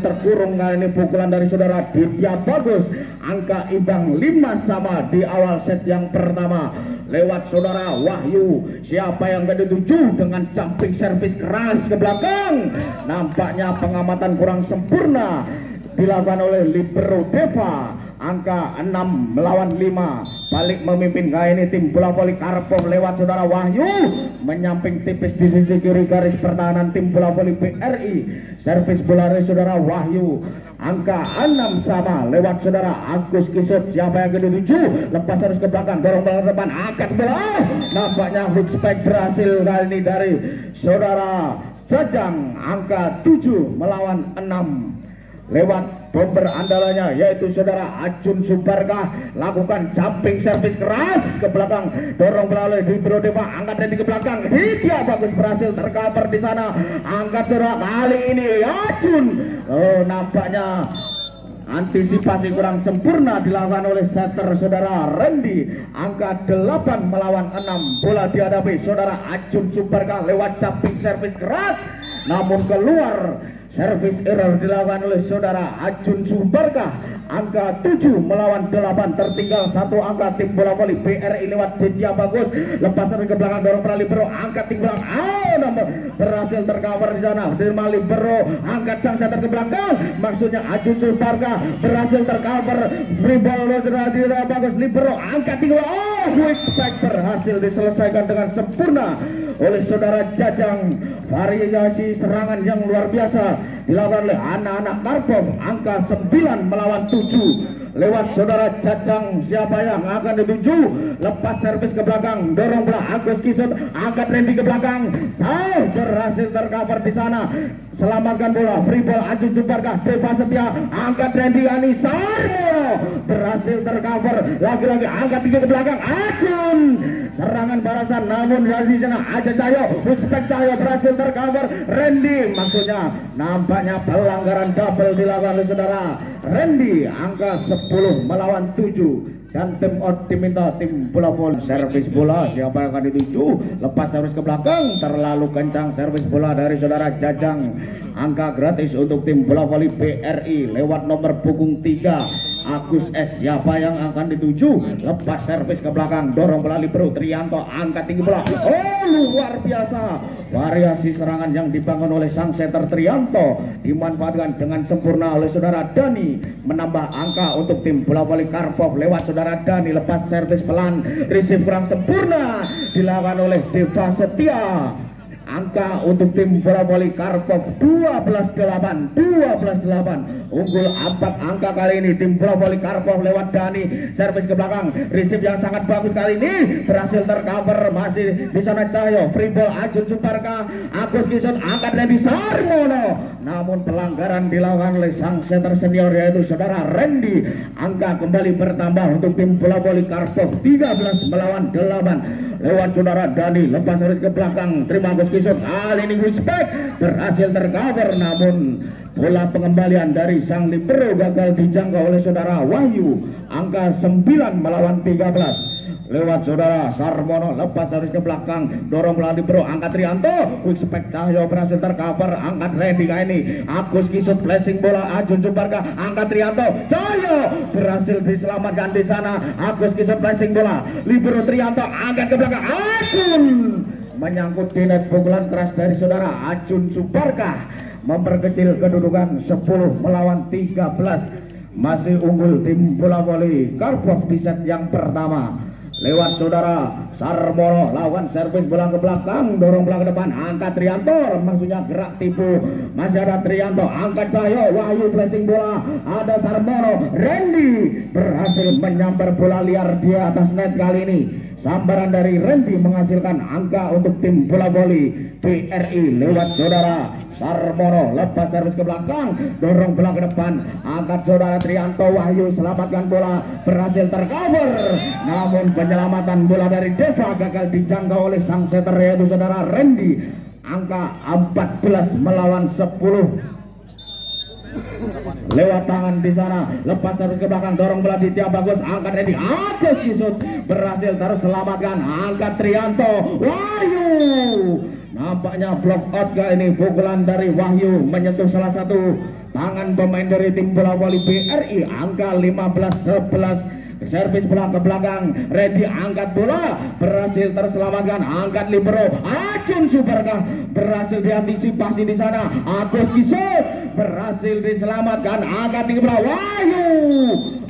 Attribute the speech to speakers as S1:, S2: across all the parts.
S1: terkurung kali ini pukulan dari saudara Ditya Bagus. Angka imbang 5 sama di awal set yang pertama. Lewat saudara Wahyu. Siapa yang ketujuh dengan jumping service keras ke belakang? Nampaknya pengamatan kurang sempurna dilakukan oleh Libero Deva angka 6 melawan 5 balik memimpin kali ini tim bola voli Karpov lewat saudara Wahyu. Menyamping tipis di sisi kiri garis pertahanan tim bola voli BRI servis bola dari saudara Wahyu. Angka 6 sama lewat saudara Agus Kisut. Siapa yang ke-7 lepas harus ke belakang dorong bola depan angkat bola. Nampaknya hook berhasil kali ini dari saudara Jajang. Angka 7 melawan 6 lewat bomber andalanya yaitu saudara Acun Subarkah lakukan jumping service keras ke belakang dorong melalui di Brodeva angkat dari ke belakang. Hidya bagus berhasil tercover di sana. Angkat saudara kali ini Acun. Oh nampaknya antisipasi kurang sempurna dilakukan oleh setter saudara Randy. Angka 8 melawan 6 bola dihadapi saudara Acun Subarkah lewat jumping service keras. Namun keluar Servis error dilakukan oleh saudara Ajun Sumberkah angka 7 melawan 8 tertinggal satu angka tim bola voli BRI lewat Ditya Bagus. Lepasan ke belakang dorong para libero. Angkat tim belakang. Oh, nomor. Berhasil tercover di sana. Terima libero. Angkat sang setter ke belakang maksudnya Ajun Sumberkah berhasil tercover. Free ball Ditya Bagus. Libero angkat tinggal oh quick back berhasil diselesaikan dengan sempurna oleh saudara Jajang. Variasi serangan yang luar biasa dilakukan oleh anak-anak Karpov angka 9 melawan 7 to do lewat saudara Cacang siapa yang akan dituju lepas servis ke belakang dorong bola Agus Kisut angkat Randy ke belakang. Saya berhasil tercover di sana. Selamatkan bola free ball Ajun Jumbarkah Deva Setia angkat Randy Anisarmo berhasil tercover lagi-lagi angkat tiga ke belakang Ajun serangan balasan namun dari sana aja Cahyo respect Cahyo berhasil tercover Randy maksudnya nampaknya pelanggaran double dilakukan saudara. Randy angka 10 melawan 7 dan tim out tim bola bola servis bola siapa yang akan dituju? Lepas servis ke belakang. Terlalu kencang servis bola dari saudara Jajang. Angka gratis untuk tim bola voli BRI lewat nomor punggung 3 Agus S siapa yang akan dituju? Lepas servis ke belakang dorong bola libero Trianto angkat tinggi bola oh luar biasa. Variasi serangan yang dibangun oleh sang setter Trianto dimanfaatkan dengan sempurna oleh saudara Dani. Menambah angka untuk tim bola voli Karpov lewat saudara Dani. Lepas servis pelan receive kurang sempurna. Dilakukan oleh Deva Setia angka untuk tim bola voli Karpov 12-8 12-8 unggul 4 angka kali ini. Tim bola voli Karpov lewat Dani servis ke belakang. Receive yang sangat bagus kali ini. Berhasil tercover. Masih di sana Cahyo. Free ball Ajun Suparka Agus Kison. Angkat dari Sarmono namun pelanggaran dilakukan oleh sang center senior yaitu saudara Randy. Angka kembali bertambah untuk tim bola voli Karpov 13 melawan 8 lewat saudara Dani lepas harus ke belakang. Terima kasih Kisut kali ini respect berhasil tercover. Namun bola pengembalian dari sang libero gagal dijangkau oleh saudara Wahyu angka 9 melawan 13 lewat saudara Sarmono lepas dari ke belakang dorong bola libero angkat Trianto quick spek Cahyo berhasil tercover angkat Randy ini? Agus Kisut blessing bola Ajun Jumbarga angkat Trianto Cahyo berhasil diselamatkan di sana. Agus Kisut blessing bola. Libero Trianto angkat ke belakang. Ajun! Menyangkut di net pukulan keras dari saudara Acun Subarkah memperkecil kedudukan 10 melawan 13 masih unggul tim bola voli Karpov di set yang pertama. Lewat saudara Sarmono lawan servis bola ke belakang dorong bola ke depan angkat Trianto maksudnya gerak tipu. Masih ada Trianto angkat Cahyo Wahyu blessing bola. Ada Sarmono Randy berhasil menyambar bola liar di atas net kali ini Sambaran dari Randy menghasilkan angka untuk tim bola voli. BRI lewat saudara Sarmono. Lepas servis ke belakang. Dorong bola ke depan. Angkat saudara Trianto Wahyu. Selamatkan bola. Berhasil tercover. Namun penyelamatan bola dari Deva gagal dijangkau oleh sang setter yaitu saudara Randy. Angka 14 melawan 10 lewat tangan di sana. Lepas terus ke belakang dorong bola di tiap bagus. Angkat Randy Agus Kisut berhasil terus selamatkan. Angkat Trianto. Wahyu. Nampaknya block out kali ini pukulan dari Wahyu menyentuh salah satu tangan pemain dari tim bola voli BRI angka 15 11 servis bola ke belakang. Ready angkat bola. Berhasil terselamatkan. Angkat libero. Acun Superkah berhasil diantisipasi di sana. Agus Kisut berhasil diselamatkan. Angkat tinggi bola Wahyu.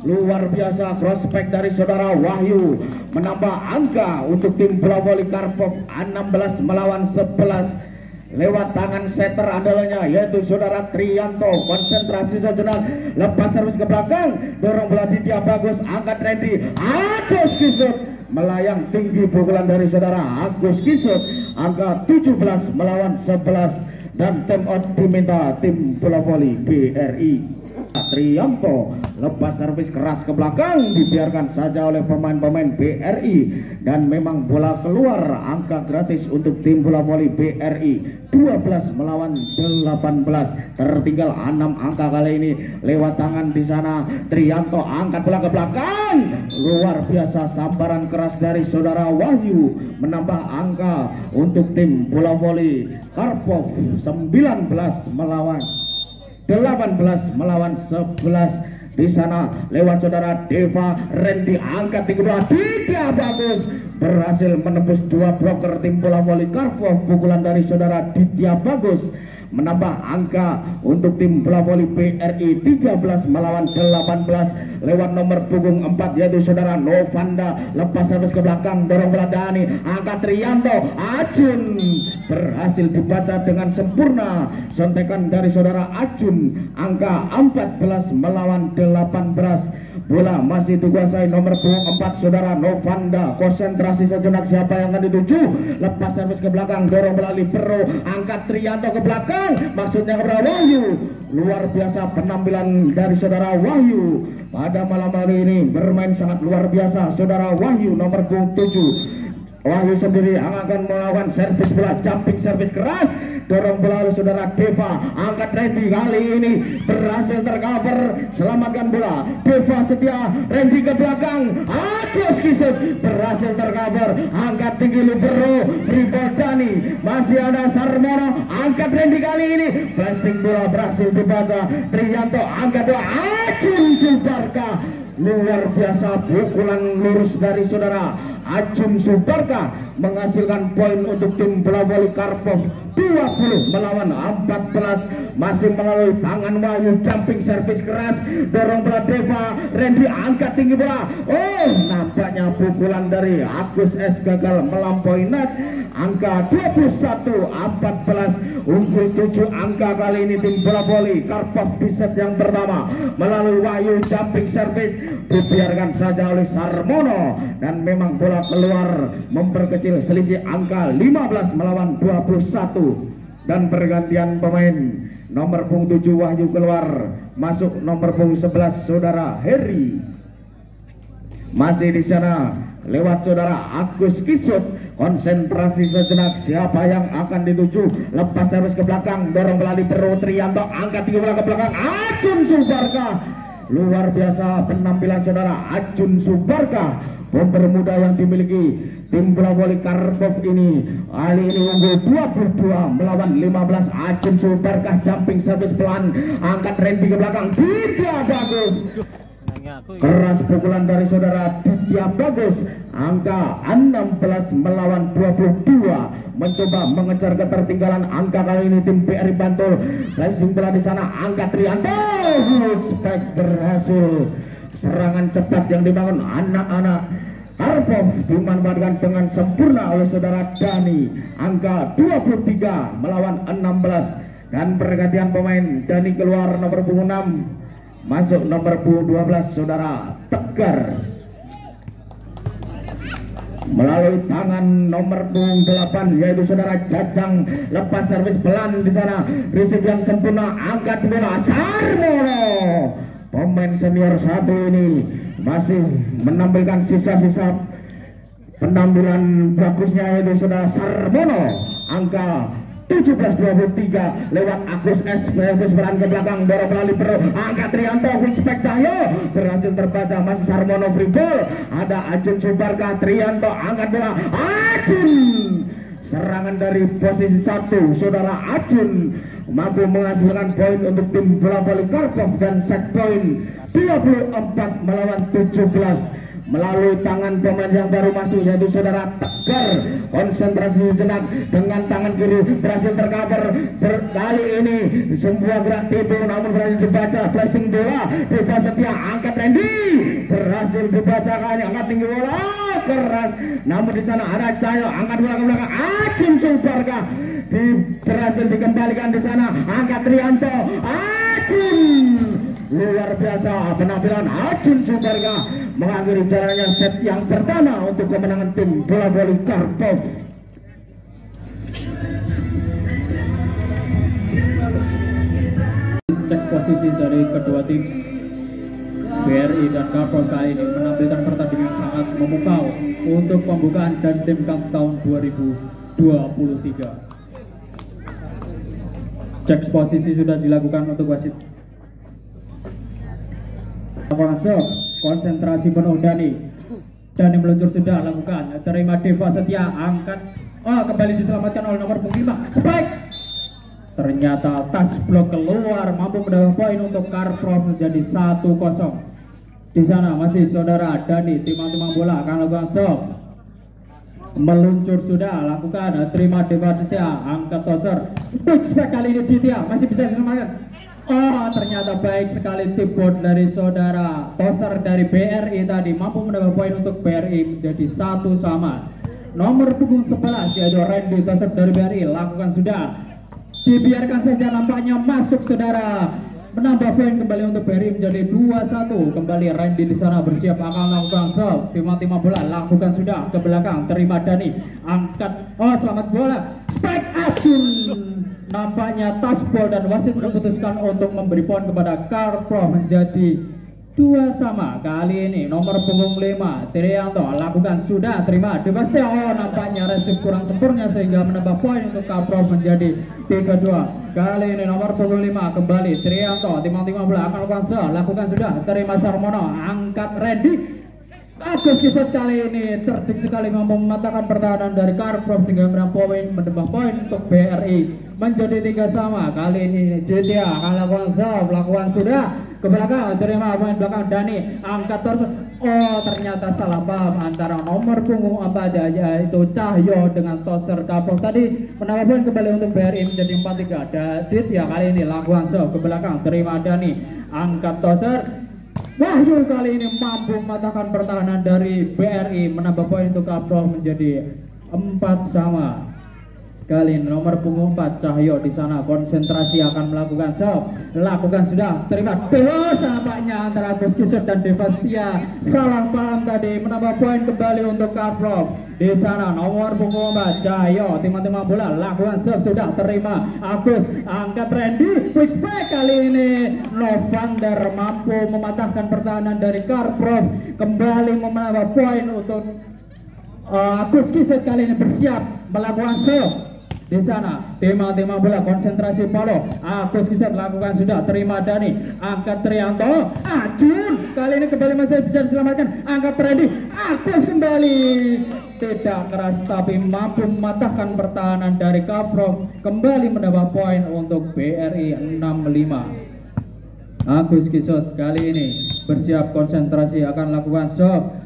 S1: Luar biasa prospek dari saudara Wahyu. Menambah angka untuk tim bola voli Karpov 16 melawan 11 lewat tangan setter andalanya yaitu saudara Trianto. Konsentrasi sejenak. Lepas servis ke belakang. Dorong bola Ditya bagus. Angkat Randy Agus Kisut. Melayang tinggi pukulan dari saudara Agus Kisut. Angka 17 melawan 11 dan time out diminta tim bola voli BRI Trianto lepas servis keras ke belakang dibiarkan saja oleh pemain-pemain BRI dan memang bola keluar angka gratis untuk tim bola voli BRI 12 melawan 18 tertinggal 6 angka kali ini. Lewat tangan di sana Trianto angkat bola ke belakang. Luar biasa sambaran keras dari saudara Wahyu. Menambah angka untuk tim bola voli Karpov. 19 melawan 18 melawan 11 di sana. Lewat saudara Deva Randy angkat tinggi bola tidak bagus. Berhasil menembus dua bloker tim bola voli Karpov pukulan dari saudara Ditya Bagus menambah angka untuk tim bola voli PRI 13 melawan 18 lewat nomor punggung 4 yaitu saudara Novanda lepas servis ke belakang dorong bola Dani angka Trianto Acun berhasil dibaca dengan sempurna sontekan dari saudara Acun angka 14 melawan 18 Bola masih dikuasai nomor punggung 4 saudara Novanda. Konsentrasi sejenak siapa yang akan dituju. Lepas servis ke belakang. Dorong bola libero. Angkat Trianto ke belakang. Maksudnya ke Wahyu. Luar biasa penampilan dari saudara Wahyu. Pada malam hari ini bermain sangat luar biasa. Saudara Wahyu nomor punggung 7. Wahyu sendiri akan melakukan servis bola jumping servis keras dorong bola oleh saudara Deva. Angkat Randy. Kali ini berhasil tercover. Selamatkan bola Deva setia Randy ke belakang. Agus Kisut berhasil tercover. Angkat tinggi libero. Pribadani masih ada Sarmono. Angkat Randy kali ini. Blessing bola berhasil dibaca. Trianto angkat bola Acun Subarka luar biasa pukulan lurus dari saudara Acun Subarka menghasilkan poin untuk tim bola Karpov 20 melawan 14 masih melalui tangan Wahyu jumping service keras dorong bola Deva Randy angkat tinggi bola. Oh nampaknya pukulan dari Agus S gagal melampaui net. Angka 21 14 unggul 7 angka kali ini tim bola voli Karpov di set yang pertama. Melalui Wahyu jumping service dibiarkan saja oleh Sarmono. Dan memang bola keluar memperkecil selisih angka 15 melawan 21 dan pergantian pemain nomor punggung 7 Wahyu keluar masuk nomor punggung 11 saudara Heri masih di sana lewat saudara Agus Kisut. Konsentrasi sejenak siapa yang akan dituju? Lepas servis ke belakang dorong di perut Trianto angkat tiga bola ke belakang. Acun Subarka. Luar biasa penampilan saudara Acun Subarka mempermudah yang dimiliki tim bola voli Karpov ini. Kali ini unggul 22 melawan 15 Acun Subarkah jumping service pelan. Angkat Randy ke belakang. Tidak bagus. Keras pukulan dari saudara Ditya Bagus. Angka 16 melawan 22 mencoba mengejar ketertinggalan angka kali ini tim PRI Bantul. Racing bola di sana angka Trianto. Spek berhasil. Serangan cepat yang dibangun anak-anak Karpov dimanfaatkan dengan sempurna oleh saudara Dani. Angka 23 melawan 16 dan pergantian pemain Dani keluar nomor punggung 6 masuk nomor punggung 12 saudara Tegar. Melalui tangan nomor punggung 8 yaitu saudara Jajang. Lepas servis pelan di sana. Risik yang sempurna angkat bola Sarmono pemain senior satu ini masih menampilkan sisa-sisa penampilan bagusnya yaitu saudara Sarmono angka 17-23 lewat Agus S. Agus beran ke belakang dorong pro angka Trianto Winspek Cahyo berhasil terbaca masih Sarmono free ada Ajun Subarka Trianto angkat bola. Ajun serangan dari posisi satu saudara Ajun mampu menghasilkan poin untuk tim bola voli Karpov dan set poin 24 melawan 17 melalui tangan pemain yang baru masuk yaitu saudara Tegar. Konsentrasi sejenak dengan tangan kiri. Berhasil tercover. Kali ini sebuah gerak tipu namun berhasil dibaca. Flashing bola Deva Setia angkat Randy. Berhasil dibaca kali angkat tinggi bola. Keras. Namun di sana ada Cahyo angkat bola ke belakang. Acim Subarga. Di, berhasil dikembalikan di sana. Angkat Trianto. Acim luar biasa penampilan Acun Subarga mengakhiri caranya set yang pertama untuk kemenangan tim bola voli Karpov.
S2: Cek posisi dari kedua tim. BRI dan Karpov kali ini menampilkan pertandingan sangat memukau untuk pembukaan dan tim Cup tahun 2023 cek posisi sudah dilakukan untuk wasit masuk konsentrasi penuh Dani Dani meluncur sudah lakukan. Terima Deva Setia angkat. Oh kembali diselamatkan oleh nomor punggung 5 spike ternyata tas blok keluar mampu mendapat poin untuk Karprov menjadi 1-0 di sana masih saudara Dani timang-timang bola akan lakukan stop. Meluncur sudah lakukan. Terima Deva Setia angkat toser. Spike kali ini Ditya masih bisa diselamatkan Oh ternyata baik sekali tipot dari saudara. Toser dari BRI tadi mampu mendapat poin untuk BRI menjadi satu sama. Nomor punggung 11 yaitu Randy Toser dari BRI lakukan sudah. Dibiarkan saja nampaknya masuk saudara. Menambah poin kembali untuk BRI menjadi 2-1 kembali Randy di sana bersiap akan lakukan serve timah-timah bola lakukan sudah. Ke belakang terima Dani angkat. Oh selamat bola. Spike Asun nampaknya Taspol dan wasit memutuskan untuk memberi poin kepada Karpro menjadi dua sama. Kali ini nomor punggung 5 Trianto lakukan sudah. Terima Devastio oh, nampaknya resip kurang sempurna sehingga menambah poin untuk Karpro menjadi 3-2 kali ini nomor punggung 5 kembali Trianto timang-timang bola akan lakukan sudah. Terima Sarmono. Angkat Randy Agus Kisut kali ini tertib sekali mampu mematahkan pertahanan dari Karprov sehingga menang poin menambah poin untuk BRI menjadi tiga sama kali ini Jetya akan lakukan serve lakukan sudah. Ke belakang terima poin belakang Dani angkat terus. Oh ternyata salah paham antara nomor punggung apa aja yaitu Cahyo dengan Toser Karprov tadi menambah poin kembali untuk BRI menjadi 4-3 Ditya kali ini lakukan serve ke belakang terima Dani angkat Toser Wahyu kali ini mampu mematahkan pertahanan dari BRI menambah poin untuk Kaprol menjadi empat sama. Kali ini nomor punggung 4 Cahyo di sana konsentrasi akan melakukan serve. Lakukan sudah. Terima dua nampaknya antara Gus Kisut dan Devastia. Salah paham tadi menambah poin kembali untuk Karprov. Di sana nomor punggung 4 Cahyo timah-timah bola lakukan serve sudah terima. Agus angkat Randy quick back kali ini Novander mampu mematahkan pertahanan dari Karprov kembali menambah poin untuk uh, Agus Kisut kali ini bersiap melakukan serve di sana tema-tema bola konsentrasi Polo. Agus bisa melakukan sudah terima Dani. Angkat Trianto. Ajun kali ini kembali masih bisa diselamatkan. Angkat Randy Agus kembali. Tidak keras tapi mampu mematahkan pertahanan dari Kaprov kembali mendapat poin untuk BRI 65 Agus Kisos kali ini bersiap konsentrasi akan lakukan shot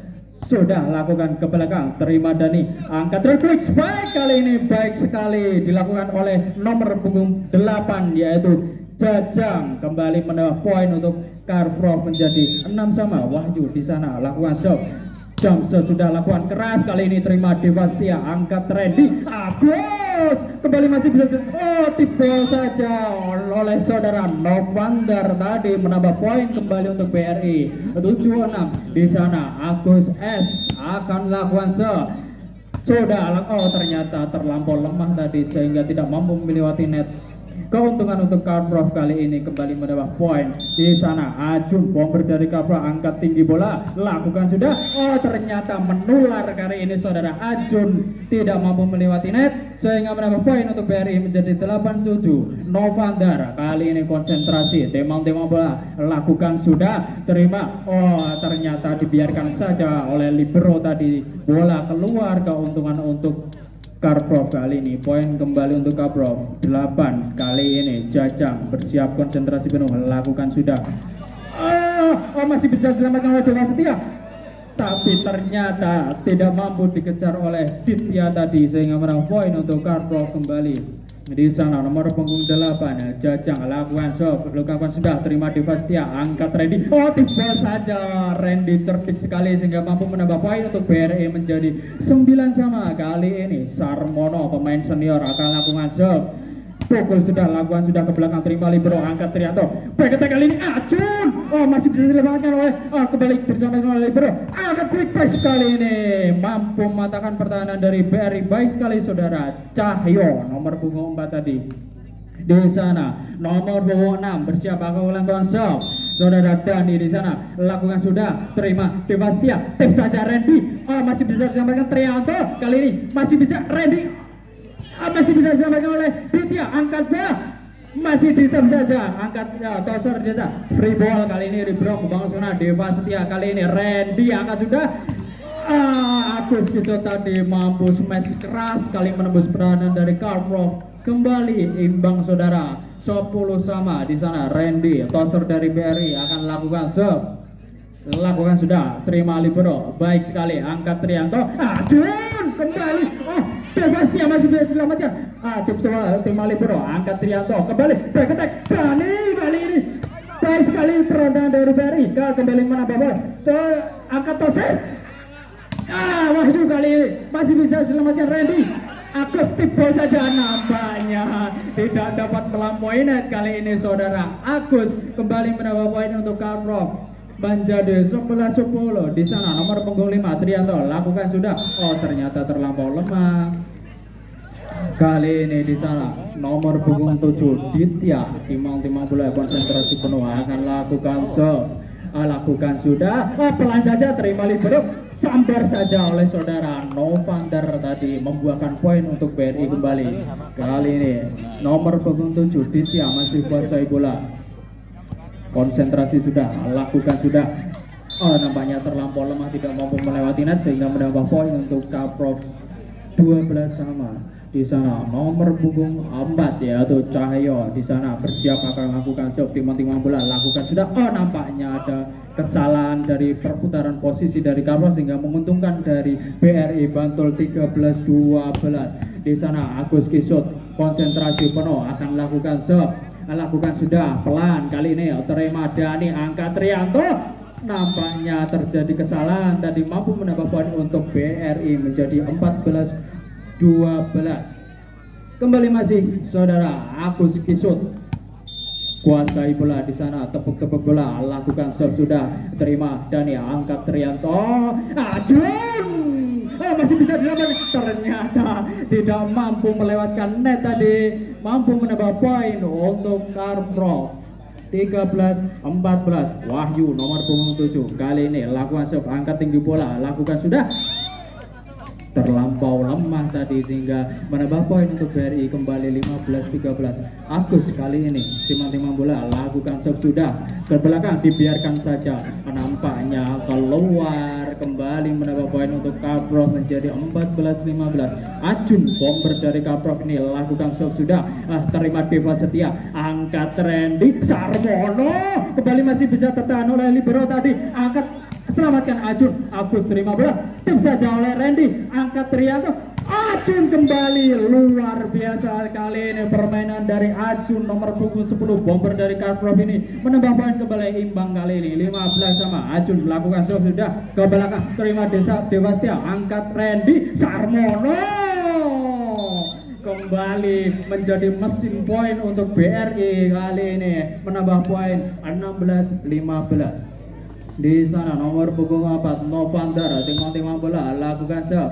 S2: sudah lakukan ke belakang. Terima Dani angkat refleks baik kali ini baik sekali. Dilakukan oleh nomor punggung 8 yaitu Jajang. Kembali menambah poin untuk Karprov menjadi 6 sama. Wahyu di sana. Lakukan shot. Jam sudah lakukan keras. Kali ini terima Devastia. Angkat Randy. Agus kembali masih bisa oh tipe saja. Oleh saudara Novander tadi menambah poin kembali untuk BRI 76 di sana Agus S. akan lakukan se. Sudah oh ternyata terlampau lemah tadi sehingga tidak mampu melewati net Keuntungan untuk Karprov kali ini kembali mendapat poin di sana. Ajun bomber dari Karprov angkat tinggi bola, lakukan sudah. Oh ternyata menular kali ini saudara Ajun tidak mampu melewati net sehingga mendapat poin untuk BRI menjadi 87. Novandar kali ini konsentrasi, temang-temang bola lakukan sudah, terima. Oh ternyata dibiarkan saja oleh libero tadi bola keluar keuntungan untuk Karprov kali ini. Poin kembali untuk Karprov 8 kali ini Jajang bersiap konsentrasi penuh lakukan sudah. Ah, oh masih bisa diselamatkan oleh Dewa Setia. Tapi ternyata tidak mampu dikejar oleh Ditya tadi sehingga menang poin untuk Karprov kembali di sana nomor punggung 8 Jajang lakukan shot lakukan sudah terima di Fastia angkat Randy. Oh tiba saja. Randy cerdik sekali sehingga mampu menambah poin untuk BRI menjadi 9 sama kali ini. Sarmono pemain senior akan lakukan shot Pukul sudah lakukan sudah ke belakang terima libero angkat Trianto. Baik kali ini Acun. Oh masih bisa dilepaskan oleh oh, kembali bersama dengan libero. Angkat quick pass kali ini. Mampu mematahkan pertahanan dari BRI baik sekali saudara. Cahyo nomor punggung 4 tadi. Di sana nomor punggung 6 bersiap akan ulang konsol saudara Dani di sana lakukan sudah. Terima Devastia. Tim saja Randy oh masih bisa disampaikan Trianto kali ini masih bisa Randy masih bisa diselamatkan oleh Ditya? Angkat bola masih ditem saja. Angkat ya toser saja free ball kali ini. Ribrok membangun sana Deva Setia kali ini. Randy angkat sudah ah, Agus Kiso tadi mampu smash keras kali menembus peranan dari Karprov kembali imbang saudara. 10 sama di sana. Randy toser dari BRI akan lakukan. Serve lakukan sudah. Terima libero baik sekali. Angkat Trianto. Ajun kembali. Oh Sebastian masih bisa selamatkan ah tim semua terima libero angkat Trianto. Kembali. Attack Dani kali ini. Baik sekali perantaran dari Beri. Kembali mana bola so angkat Tose ah Wahyu kali ini. Masih bisa selamatkan Randy. Agus tiba saja nampaknya tidak dapat melampaui net kali ini saudara. Agus kembali menambah poin untuk Karprov menjadi 11-10 di sana nomor punggung 5 Trianto. Lakukan sudah. Oh ternyata terlampau lemah. Kali ini di sana nomor punggung 7 Ditya. Timang-timang bola konsentrasi penuh. Akan lakukan so. Ah, lakukan sudah. Oh, pelan saja terima libero sambar saja oleh saudara Novander tadi membuahkan poin untuk BRI kembali. Kali ini nomor punggung 7 Ditya. Masih kuasai bola konsentrasi sudah lakukan sudah. Oh nampaknya terlampau lemah tidak mampu melewati net sehingga menambah poin untuk Kaprov 12 sama. Di sana nomor punggung 4 yaitu Cahyo. Di sana bersiap akan lakukan job timang-timang bola. Lakukan sudah. Oh nampaknya ada kesalahan dari perputaran posisi dari Kaprov sehingga menguntungkan dari BRI Bantul 13-12 di sana Agus Kisut konsentrasi penuh akan lakukan job lakukan sudah pelan kali ini terima Dani angkat Trianto nampaknya terjadi kesalahan. Tadi mampu menambah poin untuk BRI menjadi 14 12 kembali masih saudara Agus Kisut. Kuasai bola di sana tepuk-tepuk bola. Lakukan sudah. Terima Dani angkat Trianto Ajun oh, masih bisa dilakukan ternyata tidak mampu melewatkan net tadi. Mampu menambah poin untuk Karpro. 13 14 Wahyu nomor punggung 7 kali ini lakukan serve angkat tinggi bola. Lakukan sudah terlampau lemah tadi sehingga menambah poin untuk BRI kembali 15-13 Agus kali ini timang-timang bola lakukan serve sudah ke belakang dibiarkan saja. Nampaknya keluar kembali menambah poin untuk Kaprov menjadi 14-15 Ajun bomber dari Kaprov ini lakukan serve sudah ah, terima Deva Setia. Angkat Randy Sarmono kembali masih bisa tertahan oleh Libero tadi. Angkat Selamatkan Ajun. Agus terima bola. Tim saja oleh Randy. Angkat Trianto. Ajun kembali. Luar biasa kali ini permainan dari Ajun nomor punggung 10 bomber dari Karprov ini menambah poin kembali imbang kali ini 15 sama Ajun melakukan serve sudah ke belakang terima Desa Dewastia angkat Randy Sarmono kembali menjadi mesin poin untuk BRI kali ini menambah poin 16 15 di sana nomor punggung 4 Novandar timang-timang bola lakukan sep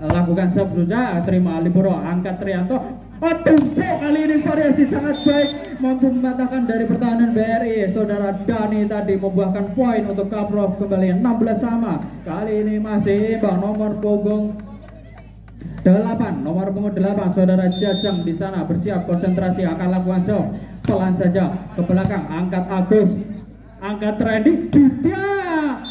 S2: lakukan sep sudah terima Libero angkat Trianto. Oh, kali ini variasi sangat baik mampu mematahkan dari pertahanan BRI saudara Dani tadi membuahkan poin untuk Kaprov kembali 16 sama. Kali ini masih bang nomor punggung 8 nomor punggung 8 saudara Jajang di sana bersiap konsentrasi akan lakukan show pelan saja ke belakang angkat Agus angkat trending tidak.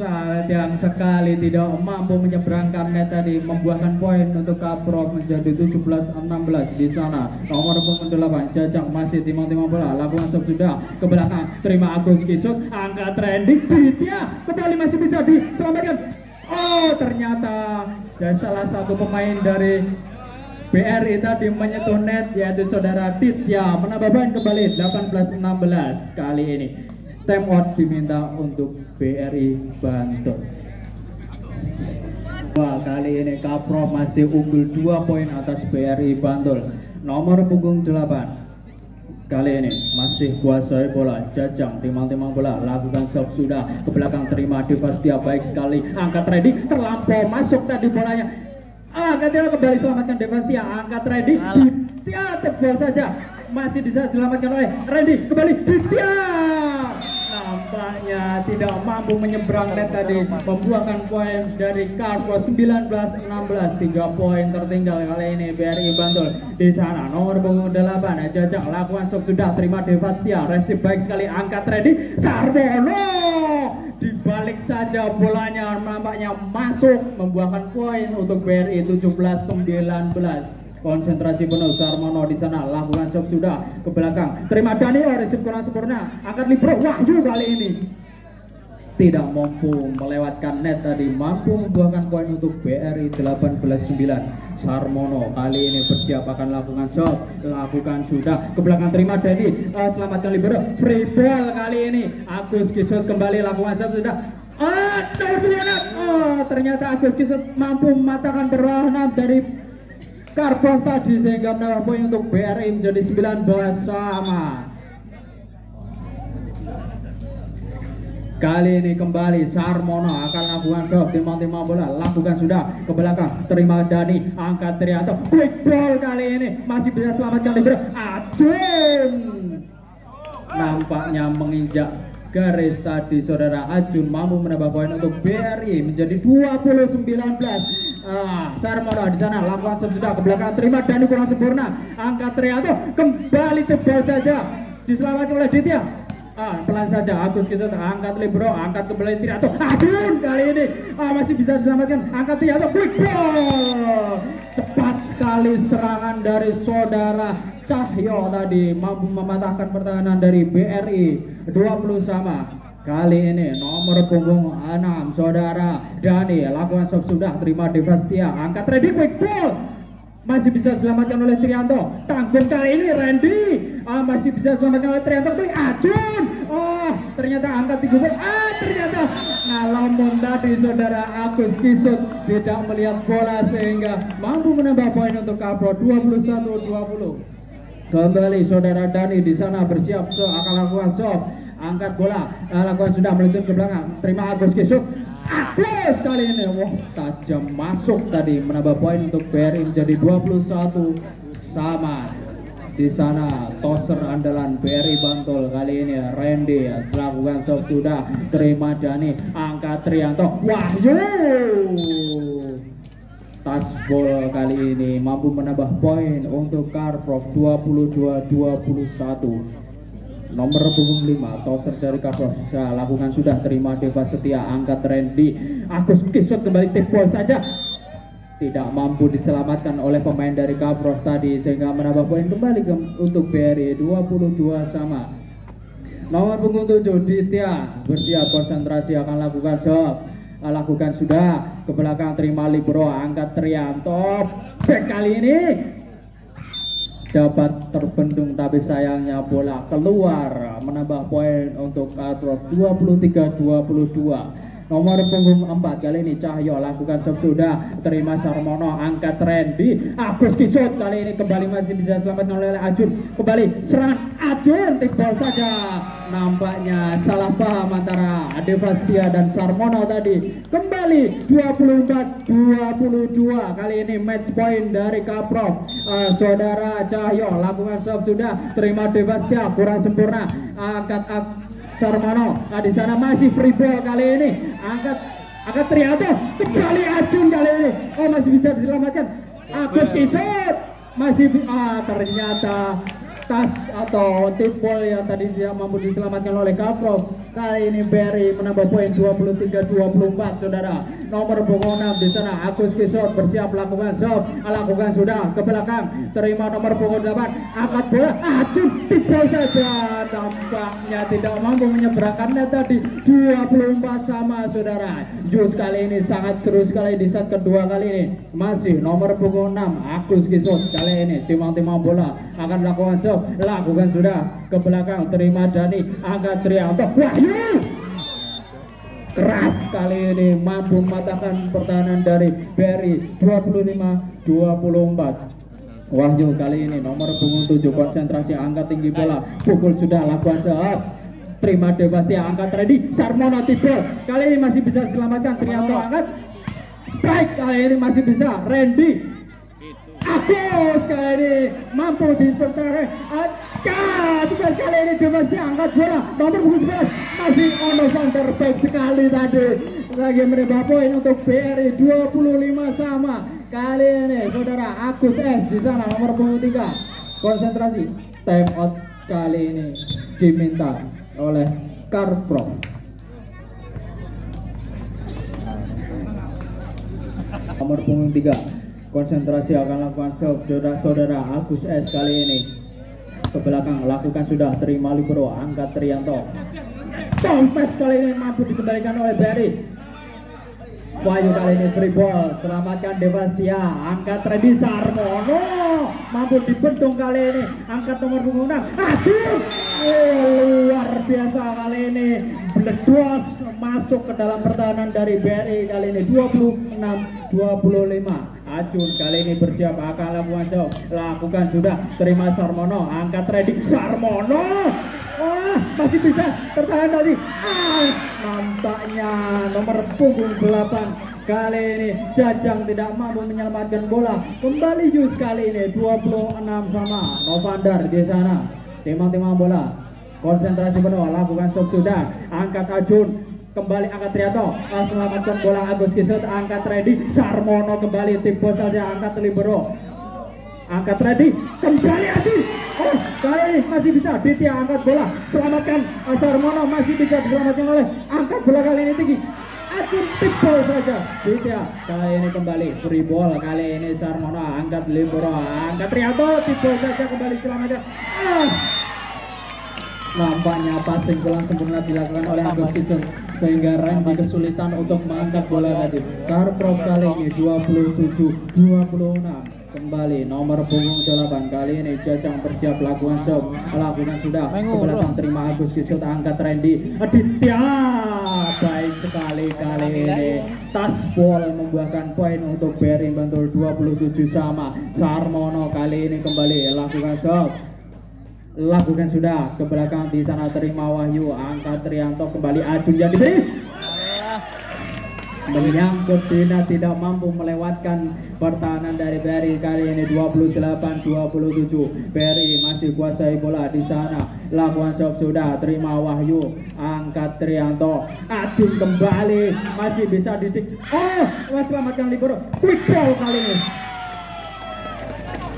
S2: Sayang sekali tidak mampu menyeberangkan net tadi membuahkan poin untuk Kaprov menjadi 17-16 di sana. Nomor punggung 8 jajak masih timang-timang bola. Lakukan sub sudah ke belakang. Terima Agus Kisut angkat trending Ditya kembali masih bisa diselamatkan. Oh ternyata dan salah satu pemain dari BRI tadi menyentuh net yaitu saudara Ditya. Menambah poin kembali 18-16 kali ini time out diminta untuk BRI Bantul. Wah, kali ini Kapro masih unggul 2 poin atas BRI Bantul. Nomor punggung 8. Kali ini masih kuasai bola, jajang timang-timang bola, lakukan shot sudah ke belakang terima Devastia baik sekali, angkat ready, terlampau masuk tadi bolanya. Ah, Angkat kembali selamatkan Devastia, angkat ready, Ditya tebal saja, masih bisa diselamatkan oleh Randy, kembali Ditya nampaknya tidak mampu menyeberang net tadi. Membuahkan poin dari Karpo 19-16 3 poin tertinggal kali ini BRI Bantul di sana nomor punggung 8 jajak lakukan sok sudah terima Devastia. Resip baik sekali angkat ready. Sarbono dibalik saja bolanya nampaknya masuk. Membuahkan poin untuk BRI 17-19 konsentrasi penuh Sarmono di sana lakukan shot sudah ke belakang. Terima Dani oh resip kurang sempurna. Angkat libro Wahyu kali ini. Tidak mampu melewatkan net tadi mampu membuahkan poin untuk BRI 18-9 Sarmono kali ini bersiap akan lakukan shot lakukan sudah. Ke belakang terima Dani. Uh, selamatkan libero free ball kali ini. Agus Kisut kembali lakukan shot sudah Ah, oh, ternyata Agus Kisut mampu mematahkan berwarna dari Karbon tadi sehingga menambah poin untuk BRI menjadi 19 sama. Kali ini kembali Sarmono akan lakukan ke timang-timang bola. Lakukan sudah ke belakang. Terima Dani Angkat Trianto. Quick ball kali ini. Masih bisa selamatkan Libero Adun Nampaknya menginjak garis tadi saudara. Ajun mampu menambah poin untuk BRI menjadi 20-19 ah, Sarmono di sana lakukan sudah ke belakang terima Dani kurang sempurna angkat Trianto kembali tebal saja diselamatkan oleh Ditya Ah, pelan saja Agus kita angkat Libro, angkat kembali Trianto. Adun kali ini ah, masih bisa diselamatkan. Angkat Trianto, quick ball. Cepat sekali serangan dari saudara Cahyo tadi mampu mematahkan pertahanan dari BRI 20 sama. Kali ini nomor punggung 6 saudara Dani lakukan sub sudah terima Devastia angkat ready quick ball. Masih bisa diselamatkan oleh Trianto. Tanggung kali ini Randy. Ah, masih bisa diselamatkan oleh Trianto. Tapi Ajun oh ternyata angkat tiga ah ternyata. Namun tadi saudara Agus Kisut tidak melihat bola sehingga mampu menambah poin untuk Kapro. 21-20 kembali saudara Dani di sana bersiap so akan lakukan angkat bola. Lakukan sudah meluncur ke belakang. Terima Agus Kisut Agus kali ini. Wah tajam masuk tadi menambah poin untuk BRI menjadi 21 sama di sana toser andalan BRI Bantul kali ini. Randy lakukan soft sudah. Terima Dani angkat Trianto. Wahyu! Tasbol kali ini mampu menambah poin untuk Karprov 22-21 nomor punggung 5 toser dari bisa lakukan sudah terima Deva Setia angkat Randy. Agus Kisut kembali tepol saja. Tidak mampu diselamatkan oleh pemain dari Kapros tadi sehingga menambah poin kembali ke, untuk BRI 22 sama. Nomor punggung 7 Ditya. Bersiap konsentrasi akan lakukan shot lakukan sudah ke belakang terima Libro angkat Trianto. Back kali ini dapat terbendung tapi sayangnya bola keluar. Menambah poin untuk Katrok 23-22 nomor punggung 4 kali ini Cahyo lakukan sudah terima Sarmono angkat Randy Agus Kisut kali ini kembali masih bisa selamatkan oleh Ajun. Kembali serangan Ajun. Timbal saja nampaknya salah paham antara Devastia dan Sarmono tadi kembali 24-22 kali ini match point dari Kaprov uh, saudara Cahyo lakukan sudah terima Devastia kurang sempurna angkat Sarmano. Nah di sana masih free ball kali ini. Angkat angkat Trianto kembali Acun kali ini. Oh masih bisa diselamatkan. Agus Kisut masih ah ternyata tas atau ball yang tadi dia mampu diselamatkan oleh Kaprov kali ini Berry menambah poin 23-24 saudara. Nomor punggung 6 di sana Agus Kisor bersiap lakukan serve lakukan sudah ke belakang. Terima nomor punggung 8 angkat bola. Acun tiba saja tampaknya tidak mampu menyeberangkannya tadi. 24 sama saudara. Jus kali ini sangat seru sekali di set kedua kali ini. Masih nomor punggung 6 Agus Kisor kali ini. Timang-timang bola akan lakukan serve lakukan sudah ke belakang. Terima Dani angkat Trianto Keras kali ini mampu mematahkan pertahanan dari Berry 25 24 Wahyu kali ini nomor punggung 7 konsentrasi angkat tinggi bola pukul sudah lakukan sehat terima Devastia angkat ready. Sarmono tiba. Kali ini masih bisa selamatkan Trianto angkat. Baik kali ini masih bisa. Randy. Agus kali ini mampu tugas kali ini Devastia angkat bola nomor punggung 11 masih ono sang terbaik sekali tadi. Lagi menambah poin untuk BRI 25 sama. Kali ini saudara Agus S di sana nomor punggung 3 konsentrasi time out kali ini diminta oleh Karpro nomor punggung 3 konsentrasi akan lakukan saudara-saudara Agus S kali ini ke belakang. Lakukan sudah terima libero angkat Trianto. Kompes kali ini mampu dikembalikan oleh Berry Wahyu kali ini free ball. Selamatkan Devastia. Angkat Reddy Sarmono mampu dibentung kali ini. Angkat nomor punggung 6 Aduh! Oh, luar biasa kali ini. Bledos masuk ke dalam pertahanan dari BRI kali ini. 26 25 Acun kali ini bersiap akan lakukan jauh lakukan sudah terima Sarmono angkat Reddy Sarmono Wah, masih bisa tertahan tadi. Ah, nampaknya nomor punggung 8 kali ini Jajang tidak mampu menyelamatkan bola. Kembali Yus kali ini 26 sama Novandar di sana. Timang-timang bola. Konsentrasi penuh lakukan stop sudah. Angkat Ajun kembali angkat Triato ah, selamatkan bola Agus Kisut. Angkat ready Sarmono kembali. Tipe saja angkat libero. Angkat ready kembali lagi. Oh kali ini masih bisa. Ditya angkat bola. Selamatkan. Sarmono masih bisa diselamatkan oleh angkat bola kali ini. Tinggi Acun tipe saja. Ditya kali ini kembali. Free ball kali ini Sarmono. Angkat libero. Angkat Triato tipe saja. Kembali selamatkan. Ah nampaknya passing kurang sempurna dilakukan oleh Agus Season sehingga Randy kesulitan untuk mengangkat bola tadi. Karprov kali ini 27 26 kembali nomor punggung 8 kali ini Jajang bersiap lakukan shot lakukan sudah. Ke terima Agus Season angkat Randy. Aditya! Baik sekali kali ini. Tasbol membuahkan poin untuk Berry Bantul 27 sama. Sarmono kali ini kembali lakukan shot lakukan sudah. Ke belakang di sana terima Wahyu. Angkat Trianto kembali Ajun jadi menyangkut Dina tidak mampu melewatkan pertahanan dari Berry kali ini. 28-27 Berry masih kuasai bola di sana. Lakukan shot sudah terima Wahyu. Angkat Trianto. Ajun kembali masih bisa didik. Oh selamatkan libero quick ball kali ini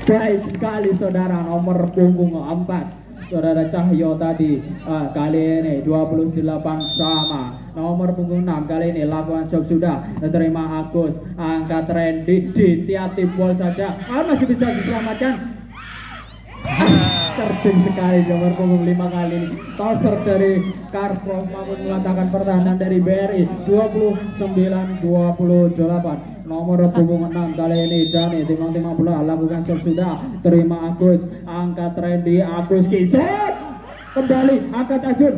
S2: baik sekali saudara. Nomor punggung 4 saudara Cahyo tadi. Ah, kali ini 28 sama. Nomor punggung 6 kali ini lakukan shot sudah terima Agus. Angkat Randy di tiap bol saja. Ah, masih bisa diselamatkan. Terjun sekali nomor punggung 5 kali ini. Tosser dari Karprov mampu mengatakan pertahanan dari BRI 29 28 nomor punggung 6 kali ini Dani timang-timang bola lakukan shot sudah. Terima Agus angkat Randy Agus kisut kembali angkat Ajun.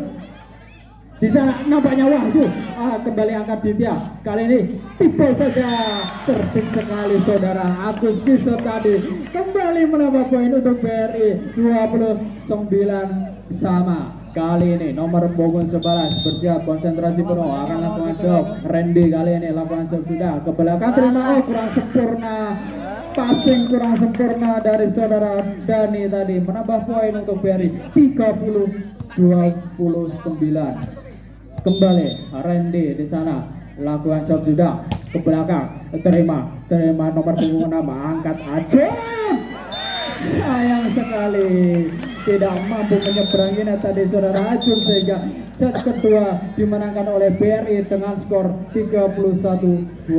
S2: Di sana nampaknya Wahyu ah, kembali angkat Ditya. Kali ini tipe saja. Tertib sekali saudara Agus Kisut tadi. Kembali menambah poin untuk BRI 29 sama kali ini nomor punggung 11 bersiap konsentrasi penuh. Akan lakukan job Randy kali ini lakukan sudah ke belakang. Terima oh kurang sempurna. Passing kurang sempurna dari saudara Dani tadi. Menambah poin untuk Berry 30 29 kembali Randy di sana. Lakukan job sudah ke belakang. Terima terima nomor punggung 6 angkat aja. Sayang sekali tidak mampu menyeberangi neta di saudara racun sehingga set kedua dimenangkan oleh BRI dengan skor 31-29.